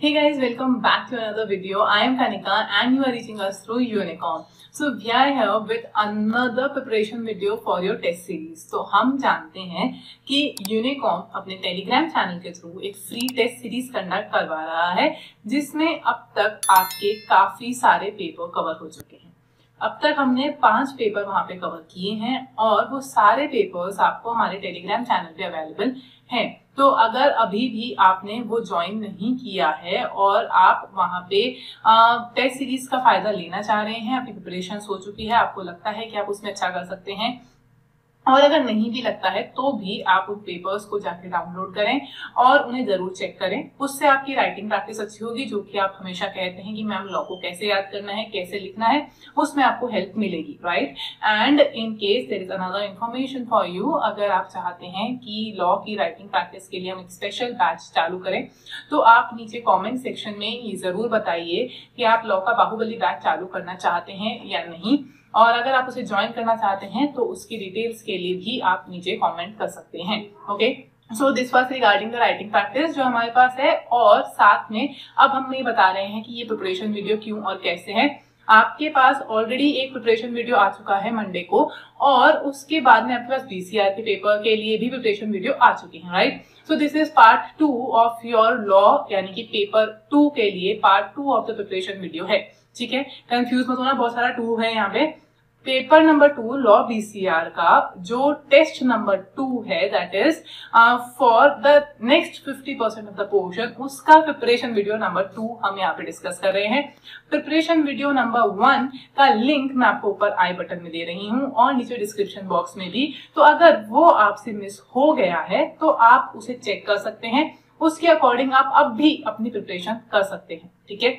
Hey guys, welcome back to another video. I am Kanika and you are reaching us through Unicom. So we are here with another preparation video for your test series. तो हम जानते हैं कि Unicom अपने Telegram channel के through एक free test series conduct करवा रहा है जिसमें अब तक आपके काफ़ी सारे पेपर कवर हो चुके हैं अब तक हमने पाँच पेपर वहाँ पे कवर किए हैं और वो सारे पेपर्स आपको हमारे टेलीग्राम चैनल पे अवेलेबल हैं तो अगर अभी भी आपने वो ज्वाइन नहीं किया है और आप वहाँ पे टेस्ट सीरीज़ का फ़ायदा लेना चाह रहे हैं, आपकी प्रिपरेशन हो चुकी है, आपको लगता है कि आप उसमें अच्छा कर सकते हैं और अगर नहीं भी लगता है तो भी आप उन पेपर्स को जाके डाउनलोड करें और उन्हें ज़रूर चेक करें। उससे आपकी राइटिंग प्रैक्टिस अच्छी होगी, जो कि आप हमेशा कहते हैं कि मैम लॉ को कैसे याद करना है, कैसे लिखना है, उसमें आपको हेल्प मिलेगी right and in case there is another information for you अगर आप चाहते हैं कि लॉ की राइटिंग प्रैक्टिस के लिए हम एक स्पेशल बैच चालू करें तो आप नीचे कॉमेंट सेक्शन में ये ज़रूर बताइए कि आप लॉ का बाहुबली बैच चालू करना चाहते हैं या नहीं। और अगर आप उसे ज्वाइन करना चाहते हैं तो उसकी डिटेल्स के लिए भी आप नीचे कमेंट कर सकते हैं okay so this was regarding the writing practice जो हमारे पास है और साथ में अब हम ये बता रहे हैं कि ये प्रिपरेशन वीडियो क्यों और कैसे है। आपके पास ऑलरेडी एक प्रिपरेशन वीडियो आ चुका है मंडे को और उसके बाद में आपके पास बीसीआर के पेपर के लिए भी प्रिपरेशन वीडियो आ चुके हैं right so this is part two of your law यानी कि पेपर टू के लिए part two of the preparation video है। ठीक है? कंफ्यूज मत होना, बहुत सारा टू है यहाँ पे। Paper number two law BCR का, जो टेस्ट नंबर टू है that is for the next fifty percent of the portion उसका प्रिपरेशन वीडियो नंबर टू हम यहाँ पे डिस्कस कर रहे हैं। प्रिपरेशन वीडियो नंबर वन का लिंक मैं आपको ऊपर आई बटन में दे रही हूँ, और नीचे डिस्क्रिप्शन बॉक्स में भी। तो अगर वो आपसे मिस हो गया है तो आप उसे चेक कर सकते हैं। उसके अकॉर्डिंग आप अब भी अपनी प्रिपरेशन कर सकते हैं, ठीक है?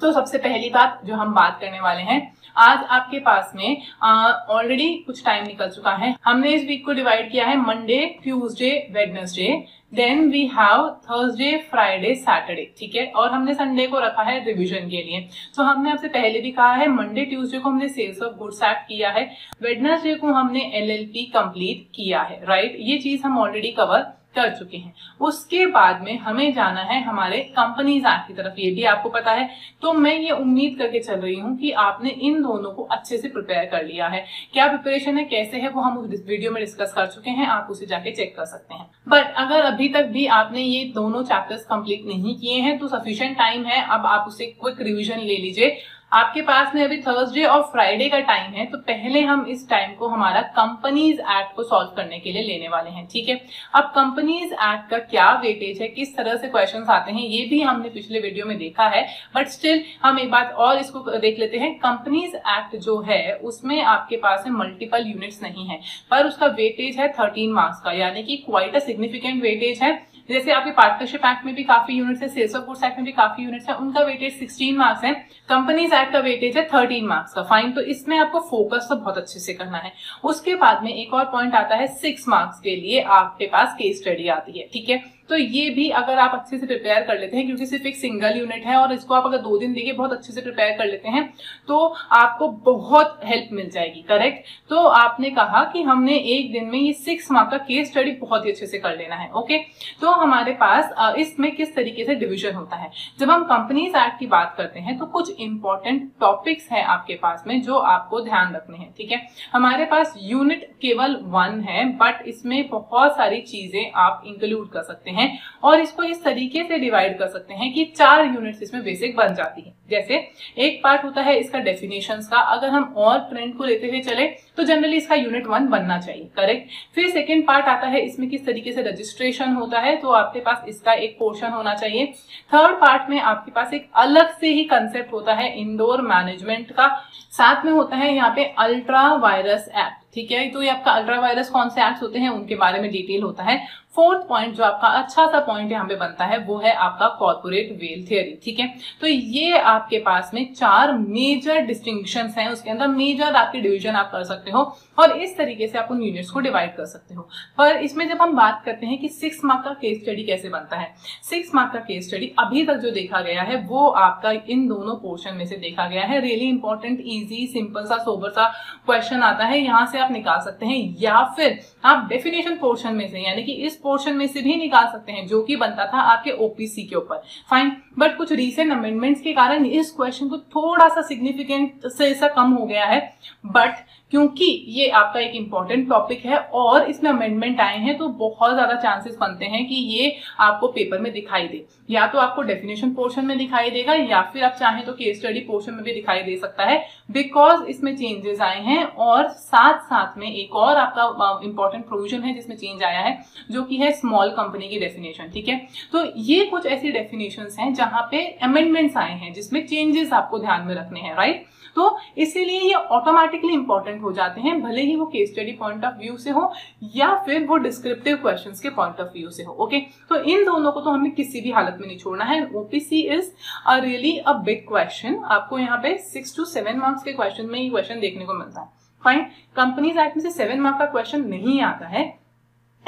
तो सबसे पहली बात जो हम बात करने वाले हैं, आज आपके पास में ऑलरेडी कुछ टाइम निकल चुका है। हमने इस वीक को डिवाइड किया है Monday Tuesday Wednesday then we have Thursday Friday Saturday ठीक है? और हमने संडे को रखा है रिविजन के लिए। तो हमने आपसे पहले भी कहा है मंडे ट्यूसडे को हमने सेल्स ऑफ़ गुड्स एक्ट किया है। वेडनेसडे को हमने एलएलपी कंप्लीट किया है राइट right? ये चीज़ हम ऑलरेडी कवर कर चुके हैं। उसके बाद में हमें जाना है हमारे कंपनीज़ एक्ट की तरफ़। ये भी आपको पता है। तो मैं ये उम्मीद करके चल रही हूँ कि आपने इन दोनों को अच्छे से प्रिपेयर कर लिया है। क्या प्रिपरेशन है, कैसे है, वो हम उस वीडियो में डिस्कस कर चुके हैं। आप उसे जाके चेक कर सकते हैं। बट अगर अभी तक भी आपने ये दोनों चैप्टर्स कंप्लीट नहीं किए हैं तो सफिशियंट टाइम है। अब आप उसे क्विक रिविजन ले लीजिए। आपके पास में अभी थर्सडे और फ्राइडे का टाइम है तो पहले हम इस टाइम को हमारा कंपनीज़ एक्ट को सॉल्व करने के लिए लेने वाले हैं, ठीक है? अब कंपनीज़ एक्ट का क्या वेटेज है, किस तरह से क्वेश्चन आते हैं, ये भी हमने पिछले वीडियो में देखा है बट स्टिल हम एक बात और इसको देख लेते हैं। कंपनीज़ एक्ट जो है, उसमें आपके पास में मल्टीपल यूनिट्स नहीं है, पर उसका वेटेज है थर्टीन मार्क्स का, यानी कि क्वाइट अ सिग्निफिकेंट वेटेज है। जैसे आपके पार्टनरशिप एक्ट में भी काफ़ी यूनिट्स है सेल्स ऑफ़ गुड्स एक्ट में भी काफ़ी यूनिट्स है, उनका वेटेज 16 मार्क्स है कंपनीज़ एक्ट का वेटेज है 13 मार्क्स का फाइन तो इसमें आपको फोकस तो बहुत अच्छे से करना है। उसके बाद में एक और पॉइंट आता है सिक्स मार्क्स के लिए आपके पास केस स्टडी आती है, ठीक है? तो ये भी अगर आप अच्छे से प्रिपेयर कर लेते हैं, क्योंकि सिर्फ़ एक सिंगल यूनिट है और इसको आप अगर दो दिन देखिए बहुत अच्छे से प्रिपेयर कर लेते हैं तो आपको बहुत हेल्प मिल जाएगी करेक्ट तो आपने कहा कि हमने एक दिन में ये सिक्स मार्क का केस स्टडी बहुत ही अच्छे से कर लेना है ओके तो हमारे पास इसमें किस तरीके से डिविजन होता है? जब हम कंपनीज़ एक्ट की बात करते हैं तो कुछ इंपॉर्टेंट टॉपिक्स है आपके पास में जो आपको ध्यान रखने हैं, ठीक है? हमारे पास यूनिट केवल वन है बट इसमें बहुत सारी चीज़ें आप इंक्लूड कर सकते हैं। हैं और इसको इस तरीके से डिवाइड कर सकते हैं कि चार यूनिट्स इसमें बेसिक बन जाती है। जैसे, एक पार्ट होता है इसका डेफिनेशन का, अगर हम और प्रिंट को लेते हुए चले तो जनरली इसका यूनिट वन बनना चाहिए करेक्ट फिर सेकेंड पार्ट आता है इसमें किस तरीके से रजिस्ट्रेशन होता है तो आपके पास इसका एक पोर्शन होना चाहिए। थर्ड पार्ट में आपके पास एक अलग से ही कंसेप्ट होता है इंडोर मैनेजमेंट का। साथ में होता है यहाँ पे अल्ट्रा वायरस एक्ट ठीक है? तो ये आपका अल्ट्रा वायरस कौन से एक्ट होते हैं, उनके बारे में डिटेल होता है। फोर्थ पॉइंट जो आपका अच्छा सा पॉइंट यहाँ पे बनता है, वो है आपका कॉर्पोरेट वेल थियरी ठीक है? तो ये आपके पास में चार मेजर डिस्टिंक्शन हैं, उसके अंदर मेजर आपकी डिवीज़न आप कर सकते हो और इस तरीके से आप उन यूनिट्स को डिवाइड कर सकते हो। पर इसमें जब हम बात करते हैं कि सिक्स मार्क का केस स्टडी कैसे बनता है सिक्स मार्क का केस स्टडी अभी तक जो देखा गया है, वो आपका इन दोनों पोर्शन में से देखा गया है। रियली इंपॉर्टेंट इजी सिंपल सा सोबर सा क्वेश्चन आता है, यहाँ से आप निकाल सकते हैं या फिर आप डेफिनेशन पोर्शन में से, यानी कि इस पोर्शन में से भी निकाल सकते हैं, जो कि बनता था आपके ओपीसी के ऊपर। फाइन बट कुछ रीसेंट अमेंडमेंट्स के कारण इस क्वेश्चन को थोड़ा सा सिग्निफिकेंट से ऐसा कम हो गया है। बट क्योंकि ये आपका एक इंपॉर्टेंट टॉपिक है और इसमें अमेंडमेंट आए हैं तो बहुत ज़्यादा चांसेस बनते हैं कि ये आपको पेपर में दिखाई दे। या तो आपको डेफिनेशन पोर्शन में दिखाई देगा, या फिर आप चाहें तो केस स्टडी पोर्शन में भी दिखाई दे सकता है। बिकॉज़ इसमें चेंजेस आए हैं और साथ साथ में एक और आपका इंपॉर्टेंट प्रोविज़न है जिसमें चेंज आया है, जो कि है स्मॉल कंपनी की डेफिनेशन ठीक है? तो ये कुछ ऐसी डेफिनेशन हैं जहाँ पे अमेंडमेंट्स आए हैं जिसमें चेंजेस आपको ध्यान में रखने हैं राइट तो इसीलिए ये ऑटोमेटिकली इंपॉर्टेंट हो जाते हैं, भले ही वो case study point of view से हो या फिर वो डिस्क्रिप्टिव क्वेश्चन के पॉइंट ऑफ़ व्यू से हो ओके तो इन दोनों को तो हमें किसी भी हालत में नहीं छोड़ना है। OPC is a really a big question आपको यहाँ पे सिक्स टू सेवन मार्क्स के क्वेश्चन में ये क्वेश्चन देखने को मिलता है। फाइन कंपनीज़ एक्ट में से सेवन मार्क का क्वेश्चन नहीं आता है।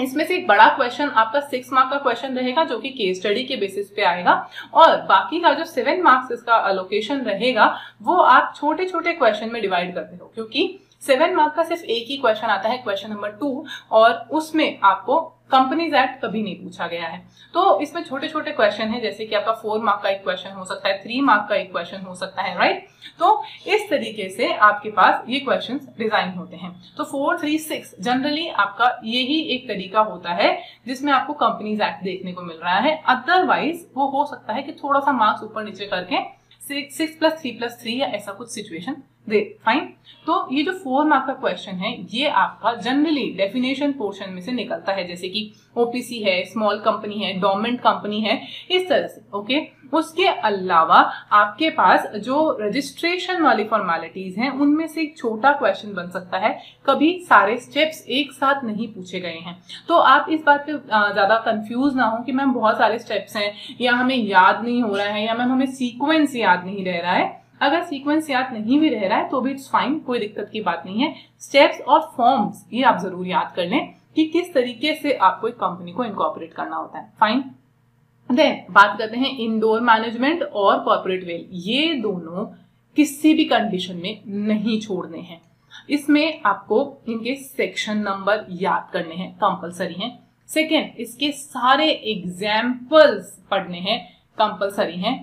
इसमें से एक बड़ा क्वेश्चन आपका सिक्स मार्क का क्वेश्चन रहेगा, जो कि केस स्टडी के बेसिस पे आएगा। और बाकी का जो सेवन मार्क्स इसका अलोकेशन रहेगा, वो आप छोटे छोटे क्वेश्चन में डिवाइड करते हो, क्योंकि सेवन मार्क का सिर्फ़ एक ही क्वेश्चन आता है क्वेश्चन नंबर टू और उसमें आपको कंपनीज़ एक्ट कभी नहीं पूछा गया है। तो इसमें छोटे छोटे क्वेश्चन है, जैसे कि आपका फोर मार्क का एक क्वेश्चन हो सकता है थ्री मार्क का एक क्वेश्चन हो सकता है राइट तो इस तरीके से आपके पास ये क्वेश्चन डिज़ाइन होते हैं। तो फोर थ्री सिक्स जनरली आपका यही एक तरीका होता है, जिसमें आपको कंपनीज़ एक्ट देखने को मिल रहा है। अदरवाइज़ वो हो सकता है कि थोड़ा सा मार्क्स ऊपर नीचे करके six plus three plus three या ऐसा कुछ सिचुएशन दे फाइन तो ये जो फोर मार्क का क्वेश्चन है, ये आपका जनरली डेफिनेशन पोर्शन में से निकलता है, जैसे कि ओपीसी है स्मॉल कंपनी है डोमेंट कंपनी है, इस तरह से ओके उसके अलावा आपके पास जो रजिस्ट्रेशन वाली फॉर्मेलिटीज हैं, उनमें से एक छोटा क्वेश्चन बन सकता है। कभी सारे स्टेप्स एक साथ नहीं पूछे गए हैं। तो आप इस बात पे ज़्यादा कंफ्यूज ना हो कि मैम बहुत सारे स्टेप्स हैं, या हमें याद नहीं हो रहा है, या मैम हमें सीक्वेंस याद नहीं रह रहा है। अगर सीक्वेंस याद नहीं भी रह रहा है तो भी इट्स फाइन कोई दिक्कत की बात नहीं है। स्टेप्स और फॉर्म्स ये आप ज़रूर याद कर लें कि किस तरीके से आपको एक कंपनी को इनकॉपरेट करना होता है। फाइन देन बात करते हैं इंडोर मैनेजमेंट और कॉर्पोरेट वेल ये दोनों किसी भी कंडीशन में नहीं छोड़ने हैं। इसमें आपको इनके सेक्शन नंबर याद करने हैं कंपलसरी हैं। सेकेंड इसके सारे एग्जाम्पल्स पढ़ने हैं कंपलसरी हैं।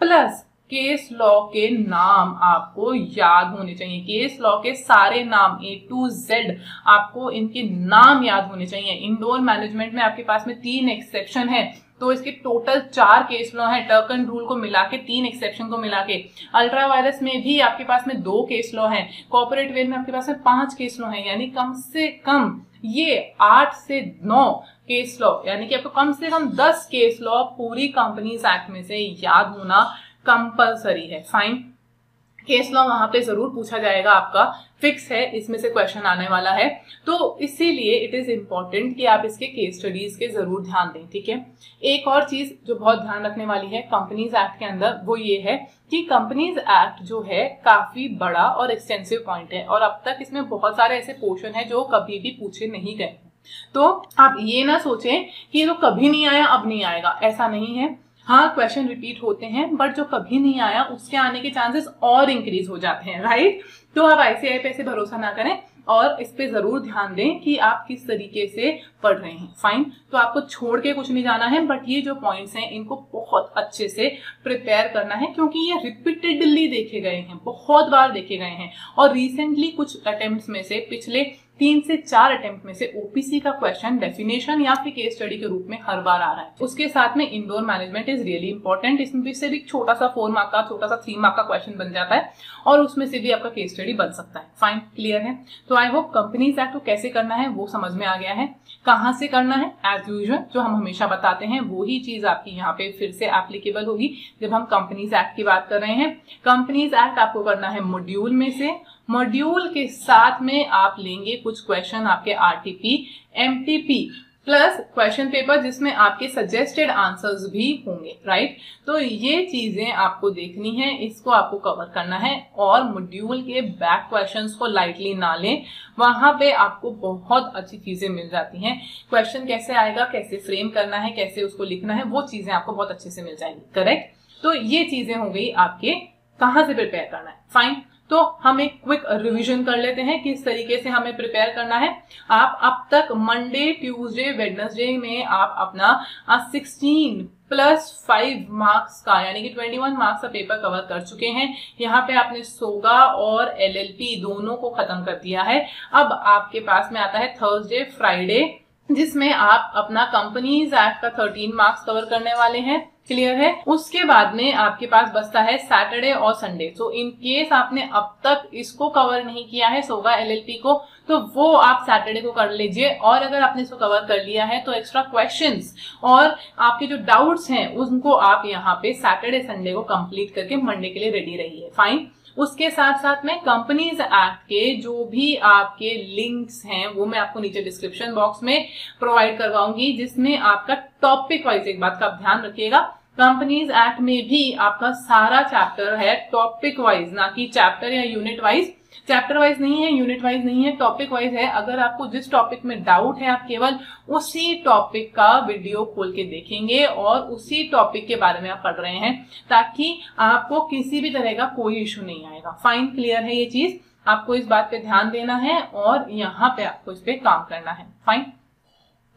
प्लस केस लॉ के नाम आपको याद होने चाहिए। केस लॉ के सारे नाम ए टू जेड आपको इनके नाम याद होने चाहिए। इंडोर मैनेजमेंट में आपके पास में तीन एक्सेप्शन है तो इसके टोटल चार केस लॉ है टर्क एंड रूल को मिला के, तीन एक्सेप्शन को मिला के। अल्ट्रा वायरस में भी आपके पास में दो केस लॉ है कॉपोरेट वेल में आपके पास में पाँच केस लॉ है, यानी कम से कम ये आठ से नौ केस लॉ, यानी कि आपको कम से कम दस केस लॉ पूरी कंपनीज़ एक्ट में से याद होना कंपलसरी है। फाइन केस लॉ वहाँ पे ज़रूर पूछा जाएगा आपका। फिक्स है, इसमें से क्वेश्चन आने वाला है। तो इसीलिए इट इज़ इंपॉर्टेंट कि आप इसके केस स्टडीज़ के ज़रूर ध्यान दें, ठीक है? एक और चीज़ जो बहुत ध्यान रखने वाली है कंपनीज़ एक्ट के अंदर, वो ये है कि कंपनीज़ एक्ट जो है काफ़ी बड़ा और एक्सटेंसिव पॉइंट है और अब तक इसमें बहुत सारे ऐसे पोर्शन है जो कभी भी पूछे नहीं गए तो आप ये ना सोचें कि ये तो कभी नहीं आया, अब नहीं आएगा। ऐसा नहीं है। हाँ क्वेश्चन रिपीट होते हैं बट जो कभी नहीं आया, उसके आने के चांसेस और इंक्रीज हो जाते हैं राइट तो आप आईसीआई पे ऐसे भरोसा ना करें और इस पे ज़रूर ध्यान दें कि आप किस तरीके से पढ़ रहे हैं। फाइन तो आपको छोड़ के कुछ नहीं जाना है बट ये जो पॉइंट्स हैं, इनको बहुत अच्छे से प्रिपेयर करना है, क्योंकि ये रिपीटेडली देखे गए हैं, बहुत बार देखे गए हैं। और रिसेंटली कुछ अटेम्प्ट में से पिछले तीन से चार अटेम्प्ट में से ओपीसी का क्वेश्चन डेफिनेशन या फिर केस स्टडी के रूप में हर बार आ रहा है। उसके साथ में indoor management is really important इसमें भी से भी छोटा सा फोर मार्क का छोटा सा थ्री मार्क का क्वेश्चन बन जाता है और उसमें से भी आपका केस स्टडी बन सकता है। फाइन क्लियर है? तो आई होप कंपनीज़ एक्ट को कैसे करना है, वो समझ में आ गया है। कहाँ से करना है? एज यूजल जो हम हमेशा बताते हैं, वो ही चीज़ आपकी यहाँ पे फिर से एप्लीकेबल होगी। जब हम कंपनीज़ एक्ट की बात कर रहे हैं कंपनीज़ एक्ट आपको करना है मॉड्यूल में से मॉड्यूल के साथ में आप लेंगे कुछ क्वेश्चन आपके RTP MTP plus question paper जिसमें आपके सजेस्टेड आंसर्स भी होंगे राइट तो ये चीज़ें आपको देखनी है, इसको आपको कवर करना है और मॉड्यूल के बैक क्वेश्चंस को लाइटली ना लें। वहाँ पे आपको बहुत अच्छी चीज़ें मिल जाती हैं। क्वेश्चन कैसे आएगा, कैसे फ्रेम करना है, कैसे उसको लिखना है, वो चीज़ें आपको बहुत अच्छे से मिल जाएँगी करेक्ट तो ये चीज़ें हो गई आपके कहाँ से प्रिपेयर करना है? फाइन तो हम एक क्विक रिवीजन कर लेते हैं किस तरीके से हमें प्रिपेयर करना है। आप अब तक मंडे ट्यूसडे वेडनेसडे में आप अपना सिक्सटीन प्लस फाइव मार्क्स का, यानी कि ट्वेंटी वन मार्क्स का पेपर कवर कर चुके हैं। यहाँ पे आपने सोगा और एलएलपी दोनों को खत्म कर दिया है। अब आपके पास में आता है थर्सडे फ्राइडे जिसमें आप अपना कंपनीज़ एक्ट का थर्टीन मार्क्स कवर करने वाले हैं। क्लियर है? उसके बाद में आपके पास बसता है सैटरडे और संडे सो इन केस आपने अब तक इसको कवर नहीं किया है सोगा एलएलपी को तो वो आप सैटरडे को कर लीजिए. और अगर आपने इसको कवर कर लिया है तो एक्स्ट्रा क्वेश्चंस और आपके जो डाउट्स हैं, उनको आप यहाँ पे सैटरडे संडे को कंप्लीट करके मंडे के लिए रेडी रहिए. फाइन उसके साथ साथ में कंपनीज़ एक्ट के जो भी आपके लिंक्स हैं, वो मैं आपको नीचे डिस्क्रिप्शन बॉक्स में प्रोवाइड करवाऊँगी, जिसमें आपका टॉपिक वाइज एक बात का ध्यान रखिएगा। कंपनीज़ एक्ट में भी आपका सारा चैप्टर है टॉपिक वाइज ना कि चैप्टर या यूनिट वाइज चैप्टर वाइज नहीं है यूनिट वाइज नहीं है टॉपिक वाइज है। अगर आपको जिस टॉपिक में डाउट है, आप केवल उसी टॉपिक का वीडियो खोल के देखेंगे और उसी टॉपिक के बारे में आप पढ़ रहे हैं, ताकि आपको किसी भी तरह का कोई इश्यू नहीं आएगा। फाइन क्लियर है ये चीज़। आपको इस बात पे ध्यान देना है और यहाँ पे आपको इस पे काम करना है। फाइन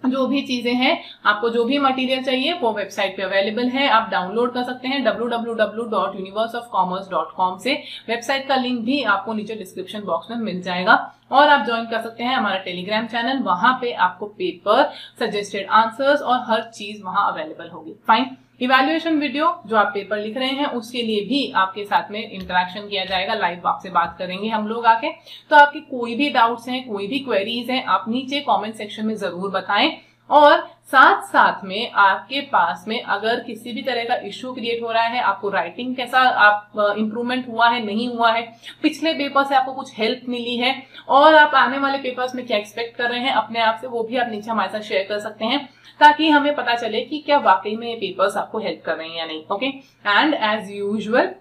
जो भी चीज़ें हैं, आपको जो भी मटेरियल चाहिए, वो वेबसाइट पे अवेलेबल है। आप डाउनलोड कर सकते हैं www.universeofcommerce.com से। वेबसाइट का लिंक भी आपको नीचे डिस्क्रिप्शन बॉक्स में मिल जाएगा। और आप ज्वाइन कर सकते हैं हमारा टेलीग्राम चैनल वहाँ पे आपको पेपर सजेस्टेड आंसर्स और हर चीज़ वहाँ अवेलेबल होगी। फाइन इवेल्युएशन वीडियो जो आप पेपर लिख रहे हैं, उसके लिए भी आपके साथ में इंटरेक्शन किया जाएगा लाइव आपसे बात करेंगे हम लोग आके। तो आपके कोई भी डाउट्स हैं, कोई भी क्वेरीज हैं, आप नीचे कमेंट सेक्शन में ज़रूर बताएँ। और साथ साथ में आपके पास में अगर किसी भी तरह का इश्यू क्रिएट हो रहा है, आपको राइटिंग कैसा, आप इम्प्रूवमेंट हुआ है, नहीं हुआ है, पिछले पेपर से आपको कुछ हेल्प मिली है, और आप आने वाले पेपर्स में क्या एक्सपेक्ट कर रहे हैं, अपने आप से वो भी आप नीचे हमारे साथ शेयर कर सकते हैं, ताकि हमें पता चले कि क्या वाकई में ये पेपर्स आपको हेल्प कर रहे हैं या नहीं ओके एंड एज यूजल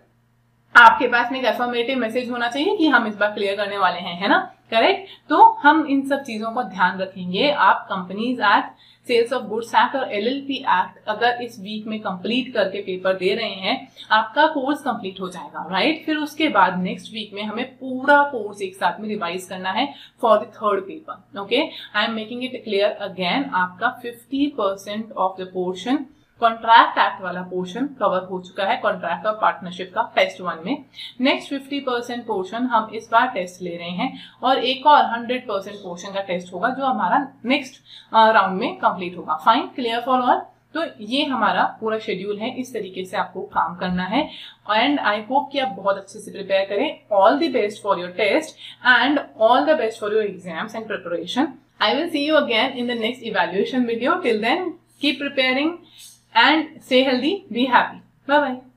आपके पास में एक एफर्मेटिव मैसेज होना चाहिए कि हम इस बार क्लियर करने वाले हैं, है ना? करेक्ट तो हम इन सब चीज़ों को ध्यान रखेंगे। आप companies act sales of goods act और एलएलपी एक्ट अगर इस वीक में कंप्लीट करके पेपर दे रहे हैं, आपका कोर्स कंप्लीट हो जाएगा राइट फिर उसके बाद नेक्स्ट वीक में हमें पूरा कोर्स एक साथ में रिवाइज करना है for the third paper okay I am making it clear again आपका 50 percent of the portion contract act वाला पोर्शन कवर हो चुका है कॉन्ट्रैक्ट और पार्टनरशिप का टेस्ट वन में। नेक्स्ट फिफ्टी परसेंट पोर्शन हम इस बार टेस्ट ले रहे हैं और एक और हंड्रेड परसेंट पोर्शन का टेस्ट होगा जो हमारा नेक्स्ट राउंड में कंप्लीट होगा। फाइन क्लियर फॉर ऑल तो ये हमारा पूरा शेड्यूल है, इस तरीके से आपको काम करना है। एंड आई होप कि आप बहुत अच्छे से प्रिपेयर करें। All the best for your test and all the best for your exams and preparation I will see you again in the next evaluation video till then keep preparing. And stay healthy be happy. Bye bye